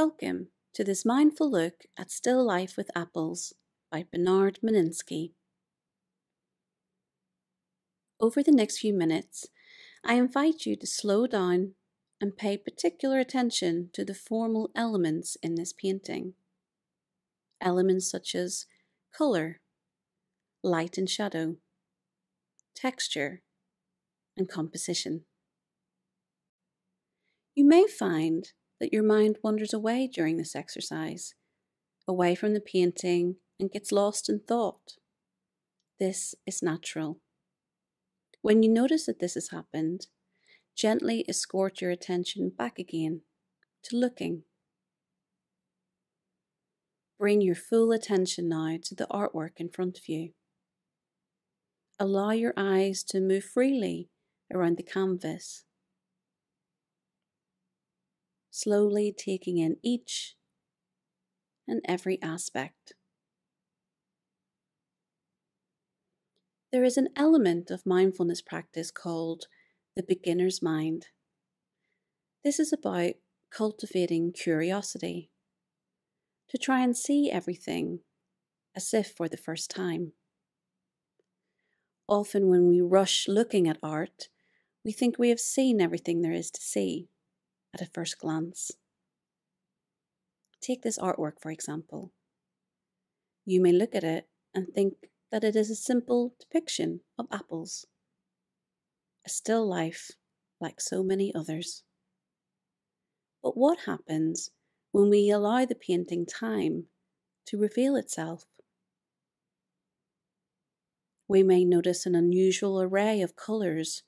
Welcome to this mindful look at Still Life with Apples by Bernard Meninsky. Over the next few minutes, I invite you to slow down and pay particular attention to the formal elements in this painting. Elements such as colour, light and shadow, texture, and composition. You may find that your mind wanders away during this exercise, away from the painting and gets lost in thought. This is natural. When you notice that this has happened, gently escort your attention back again to looking. Bring your full attention now to the artwork in front of you. Allow your eyes to move freely around the canvas slowly taking in each and every aspect. There is an element of mindfulness practice called the beginner's mind. This is about cultivating curiosity, to try and see everything as if for the first time. Often, when we rush looking at art, we think we have seen everything there is to see at a first glance. Take this artwork, for example. You may look at it and think that it is a simple depiction of apples, a still life like so many others. But what happens when we allow the painting time to reveal itself? We may notice an unusual array of colours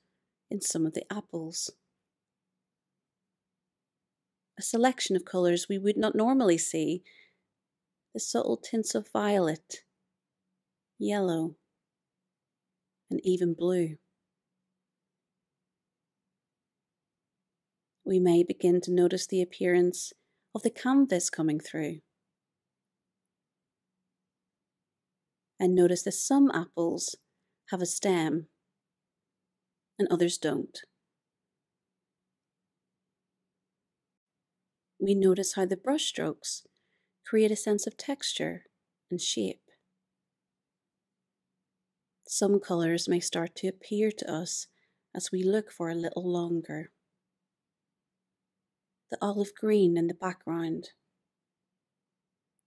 in some of the apples a selection of colours we would not normally see. The subtle tints of violet, yellow, and even blue. We may begin to notice the appearance of the canvas coming through. And notice that some apples have a stem and others don't. We notice how the brushstrokes create a sense of texture and shape. Some colours may start to appear to us as we look for a little longer. The olive green in the background,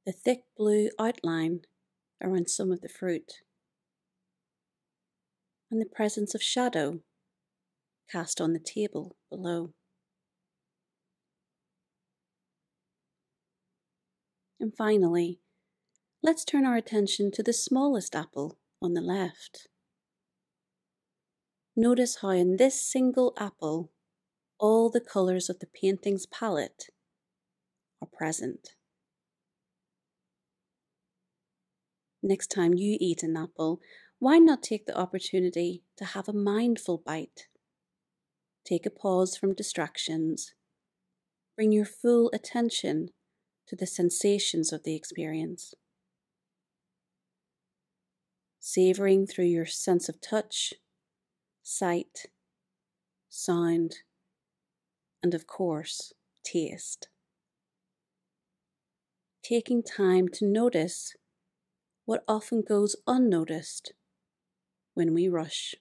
the thick blue outline around some of the fruit, and the presence of shadow cast on the table below. And finally, let's turn our attention to the smallest apple on the left. Notice how in this single apple, all the colours of the painting's palette are present. Next time you eat an apple, why not take the opportunity to have a mindful bite? Take a pause from distractions. Bring your full attention to the sensations of the experience. Savoring through your sense of touch, sight, sound, and of course, taste. Taking time to notice what often goes unnoticed when we rush.